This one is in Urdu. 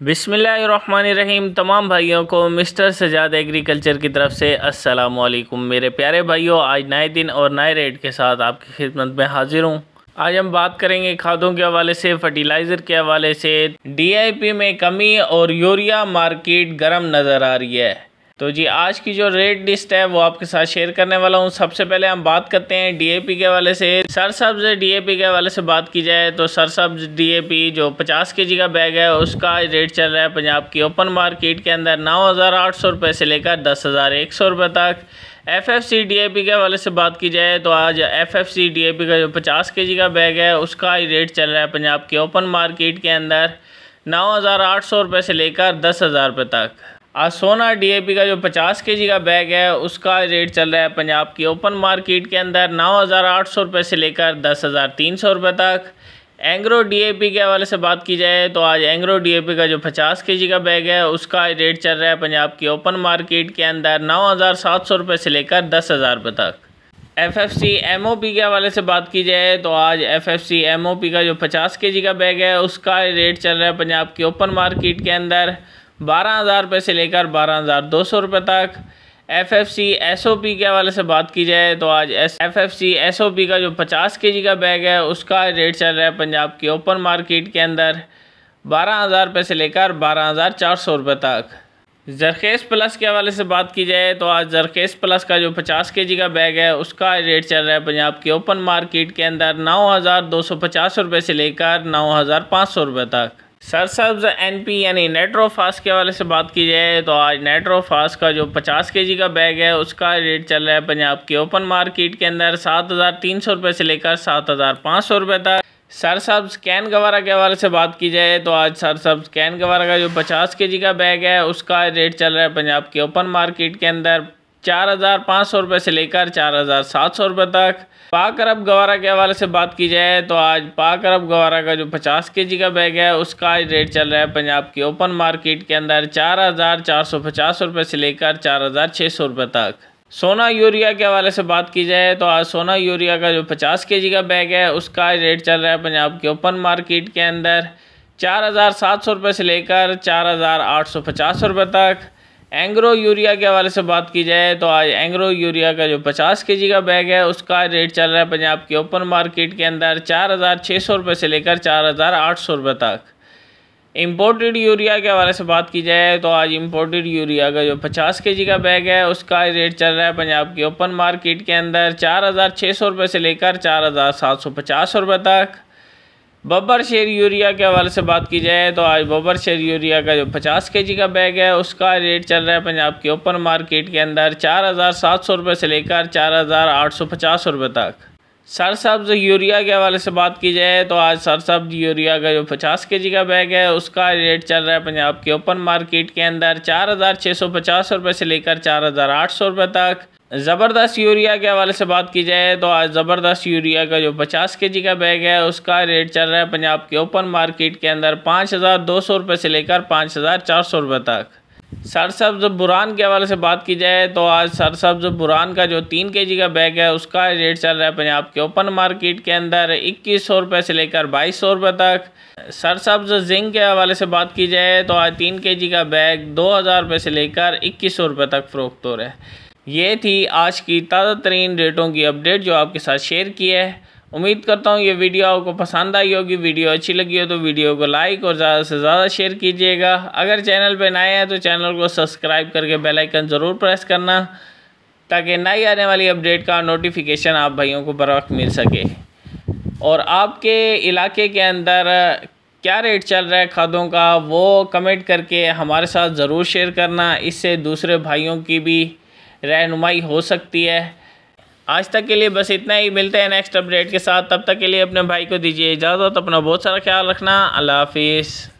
بسم اللہ الرحمن الرحیم، تمام بھائیوں کو مسٹر سجاد ایگریکلچر کی طرف سے السلام علیکم۔ میرے پیارے بھائیوں، آج نئے دن اور نئے ریٹ کے ساتھ آپ کی خدمت میں حاضر ہوں۔ آج ہم بات کریں گے کھادوں کے حوالے سے فرٹیلائزر کے حوالے سے۔ ڈی آئی پی میں کمی اور یوریا مارکیٹ گرم نظر آ رہی ہے۔ تو جی آج کی جو ریٹ لسٹ ہے وہ آپ کے ساتھ شیئر کرنے والا ہوں۔ سب سے پہلے ہم بات کرتے ہیں ڈی اے پی کے حوالے سے۔ سر سبز ڈی اے پی کے حوالے سے بات کی جائے تو سر سبز ڈی اے پی جو پچاس کے جی کا بیگ ہے، اس کا ریٹ چل رہا ہے پنجاب کی اوپن مارکیٹ کے اندر نو ہزار آٹھ سو روپے سے لے کر دس ہزار ایک سو روپے تک۔ F F C D A P کے حوالے سے بات کی جائے تو آج F F C D A P کا جو پچاس کے جی کا بیگ ہے، اس کا ریٹ چل رہا ہے پنجاب کی اوپن مارکیٹ کے اندر نو ہزار آٹھ سو روپے سے لے کر دس ہزار روپے تک۔ آج سونا ڈی اے پی کا جو پچاس کے جی کا بیگ ہے، اس کا ریٹ چل رہا ہے پنجاب کی اوپن مارکیٹ کے اندر نو ہزار آٹھ سو روپے سے لے کر دس ہزار تین سو روپے تک۔ اینگرو ڈی اے پی کے حوالے سے بات کی جائے تو آج اینگرو ڈی اے پی کا جو پچاس کے جی کا بیگ ہے، اس کا ریٹ چل رہا ہے پنجاب کی اوپن مارکیٹ کے اندر نو ہزار سات سو روپے سے لے کر دس ہزار روپے تک۔ F F C M O P کے حوالے سے بات کی جائے تو آج F F C M O P کا جو پچاس کے جی کا بیگ ہے، اس کا ریٹ چل رہا ہے پنجاب کی اوپن مارکیٹ کے اندر۔ بارہ ہزار روپے سے لے کر بارہ ہزار دو سو روپے تک۔ F F C S O P کے حوالے سے بات کی جائے تو آج F F C S O P کا جو پچاس کے جی کا بیگ ہے، اس کا ریٹ چل رہا ہے پنجاب کی اوپن مارکیٹ کے اندر۔ بارہ ہزار روپے سے لے کر بارہ ہزار چار سو روپے تک۔ زرخیز پلس کے حوالے سے بات کی جائے تو آج زرخیز پلس کا جو پچاس کے جی کا بیگ ہے، اس کا ریٹ چل رہا ہے پنجاب کی اوپن مارکیٹ کے اندر۔ نو ہزار دو سو پچاس روپے سے لے کر نو ہزار پانچ سو روپے تک۔ سر سبز این پی یعنی نیٹرو فاسٹ کے حوالے سے بات کی جائے تو آج نیٹرو فاسٹ کا جو پچاس کے جی کا بیگ ہے، اس کا ریٹ چل رہا ہے پنجاب کی اوپن مارکیٹ کے اندر سات ہزار تین سو روپے سے لے کر سات ہزار پانچ سو روپے تک۔ سر سبز کین گوارا کے حوالے سے بات کی جائے تو آج سر سبز کین گوارا کا جو پچاس کے جی کا بیگ ہے، اس کا ریٹ چل رہا ہے پنجاب کی اوپن مارکیٹ کے اندر چار ہزار پانچ سو روپے سے لے کر چار ہزار سات سو روپے تک۔ پاک عرب گوارا کے حوالے سے بات کی جائے تو آج پاک عرب گوارا کا جو پچاس کے جی کا بیگ ہے، اس کا آج ریٹ چل رہا ہے پنجاب کی اوپن مارکیٹ کے اندر چار ہزار چار سو پچاس روپے سے لے کر چار ہزار چھ سو روپے تک۔ سونا یوریا کے حوالے سے بات کی جائے تو آج سونا یوریا کا جو پچاس کے جی کا بیگ ہے، اس کا آج ریٹ چل رہا ہے پنجاب کی اوپن مارکیٹ کے اندر چار ہزار سات سو روپے سے لے کر چار ہزار آٹھ سو پچاس روپے تک۔ اینگرو یوریا کے حوالے سے بات کی جائے تو آج اینگرو یوریا کا جو پچاس کے جی کا بیگ ہے، اس کا ریٹ چل رہا ہے پنجاب کی اوپن مارکیٹ کے اندر چار ہزار چھ سو روپے سے لے کر چار ہزار آٹھ سو روپے تک۔ امپورٹڈ یوریا کے حوالے سے بات کی جائے تو آج امپورٹڈ یوریا کا جو پچاس کے جی کا بیگ ہے، اس کا ریٹ چل رہا ہے پنجاب کی اوپن مارکیٹ کے اندر چار ہزار چھ سو روپے سے لے کر چار ہزار سات سو پچاس روپے تک۔ ببر شیر یوریا کے حوالے سے بات کی جائے تو آج ببر شیر یوریا کا جو پچاس کے جی کا بیگ ہے، اس کا ریٹ چل رہا ہے پنجاب کی اوپن مارکیٹ کے اندر چار ہزار سات سو روپے سے لے کر چار ہزار آٹھ سو پچاس روپے تک۔ سر سبز یوریا کے حوالے سے بات کی جائے تو آج سر سبز جی یوریا کا جو پچاس کے جی کا بیگ ہے، اس کا ریٹ چل رہا ہے پنجاب کی اوپن مارکیٹ کے اندر چار ہزار چھ سو پچاس روپے سے لے کر چار ہزار آٹھ سو روپے تک۔ زبردست یوریا کے حوالے سے بات کی جائے تو آج زبردست یوریا کا جو پچاس کے جی کا بیگ ہے، اس کا ریٹ چل رہا ہے پنجاب کے اوپن مارکیٹ کے اندر پانچ ہزار دو سو روپے سے لے کر پانچ ہزار چار سو روپے تک۔ سرسبز بران کے حوالے سے بات کی جائے تو آج سرسبز بران کا جو تین کے جی کا بیگ ہے، اس کا ریٹ چل رہا ہے پنجاب کے اوپن مارکیٹ کے اندر اکیس سو روپے سے لے کر بائیس سو روپے تک۔ سرسبز زنگ کے حوالے سے بات کی جائے تو آج تین کے جی کا بیگ دو ہزار روپے سے لے کر اکیس سو روپے تک فروخت ہو رہا ہے۔ یہ تھی آج کی تازہ ترین ریٹوں کی اپڈیٹ جو آپ کے ساتھ شیئر کی ہے۔ امید کرتا ہوں یہ ویڈیو آپ کو پسند آئی ہوگی، ویڈیو اچھی لگی ہو تو ویڈیو کو لائک اور زیادہ سے زیادہ شیئر کیجیے گا۔ اگر چینل پہ نئے ہیں تو چینل کو سبسکرائب کر کے بیل آئیکن ضرور پریس کرنا تاکہ نئی آنے والی اپڈیٹ کا نوٹیفیکیشن آپ بھائیوں کو بر وقت مل سکے۔ اور آپ کے علاقے کے اندر کیا ریٹ چل رہا ہے کھادوں کا، وہ کمنٹ کر کے ہمارے ساتھ ضرور شیئر کرنا۔ اس سے دوسرے بھائیوں کی بھی رہنمائی ہو سکتی ہے۔ آج تک کے لیے بس اتنا ہی، ملتے ہیں نیکسٹ اپڈیٹ کے ساتھ۔ تب تک کے لیے اپنے بھائی کو دیجیے اجازت، اپنا بہت سارا خیال رکھنا۔ اللہ حافظ۔